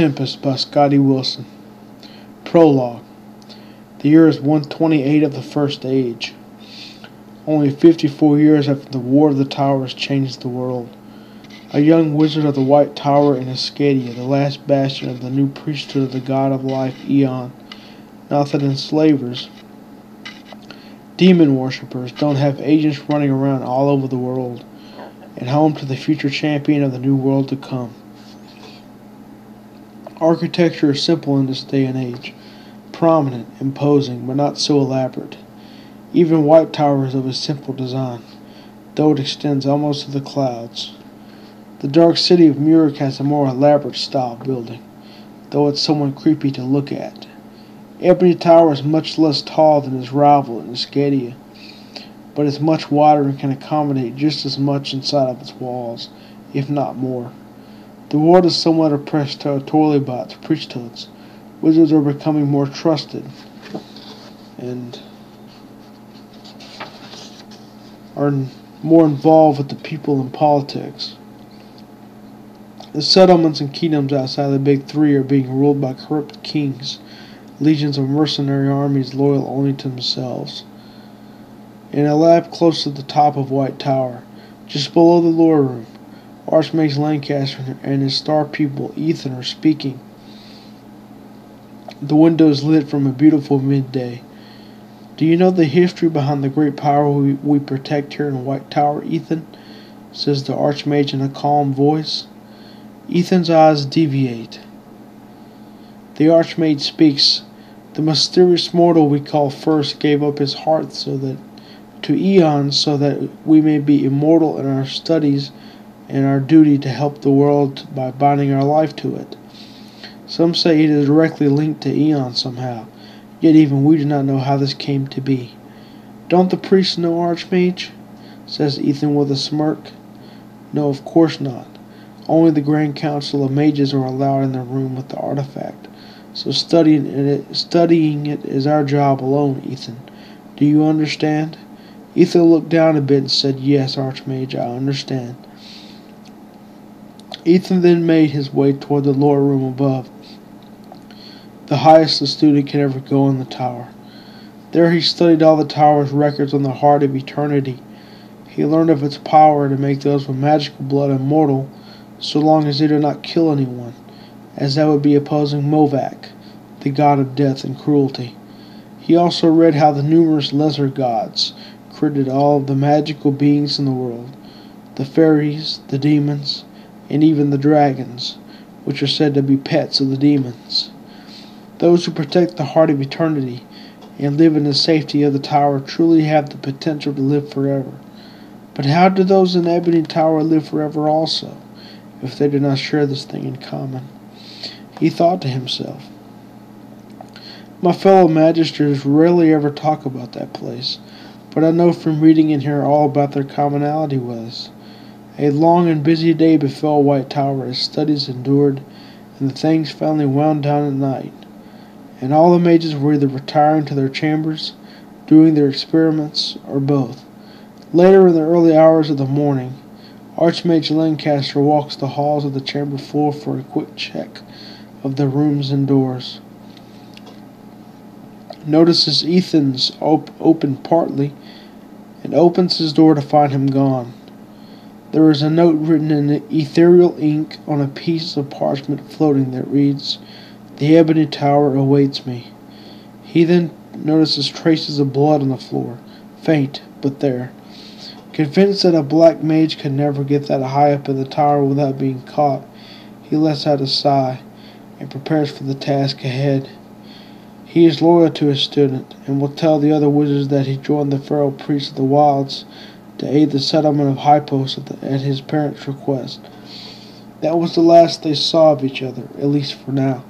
Tempest by Scotty Wilson. Prologue. The year is 128 of the First Age. Only 54 years after the War of the Towers changed the world. A young wizard of the White Tower in Escadia, the last bastion of the new priesthood of the god of life, Eon, not that enslavers, demon worshippers, don't have agents running around all over the world, and home to the future champion of the new world to come. Architecture is simple in this day and age, prominent, imposing, but not so elaborate. Even White Tower is of a simple design, though it extends almost to the clouds. The dark city of Murik has a more elaborate style building, though it's somewhat creepy to look at. Ebony Tower is much less tall than its rival in Escadia, but is much wider and can accommodate just as much inside of its walls, if not more. The world is somewhat oppressed territorially by its priesthoods. Wizards are becoming more trusted and are more involved with the people and politics. The settlements and kingdoms outside the Big Three are being ruled by corrupt kings, legions of mercenary armies loyal only to themselves. In a lab close to the top of White Tower, just below the lore room, Archmage Lancaster and his star pupil Ethan are speaking. The window is lit from a beautiful midday. Do you know the history behind the great power we, we protect here in White Tower, Ethan? says the Archmage in a calm voice. Ethan's eyes deviate. The Archmage speaks. The mysterious mortal we call first gave up his heart so that to eons so that we may be immortal in our studies and our duty to help the world by binding our life to it. Some say it is directly linked to eon somehow, yet even we do not know how this came to be. Don't the priests know Archmage? says Ethan with a smirk. No, of course not. Only the Grand Council of Mages are allowed in the room with the artifact. So studying it, studying it is our job alone, Ethan. Do you understand? Ethan looked down a bit and said, Yes, Archmage, I understand. Ethan then made his way toward the lore room above, the highest the student can ever go in the tower. There he studied all the tower's records on the heart of eternity. He learned of its power to make those with magical blood immortal so long as they do not kill anyone, as that would be opposing Movak, the god of death and cruelty. He also read how the numerous lesser gods created all the magical beings in the world the fairies, the demons, and even the dragons, which are said to be pets of the demons. Those who protect the heart of eternity and live in the safety of the tower truly have the potential to live forever. But how do those in Ebony Tower live forever also? if they do not share this thing in common. He thought to himself, My fellow magisters rarely ever talk about that place, but I know from reading in here all about their commonality us. A long and busy day befell White Tower as studies endured, and the things finally wound down at night. And all the mages were either retiring to their chambers, doing their experiments, or both. Later in the early hours of the morning, Archmage Lancaster walks the halls of the chamber floor for a quick check of the rooms and doors. Notices Ethan's op- open partly and opens his door to find him gone. There is a note written in ethereal ink on a piece of parchment floating that reads, The Ebony Tower awaits me. He then notices traces of blood on the floor, faint, but there. Convinced that a black mage could never get that high up in the tower without being caught, he lets out a sigh and prepares for the task ahead. He is loyal to his student and will tell the other wizards that he joined the feral priests of the wilds to aid the settlement of Hypos at, at his parents' request. That was the last they saw of each other, at least for now.